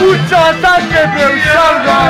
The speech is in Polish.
Pucha sangre, pero salva.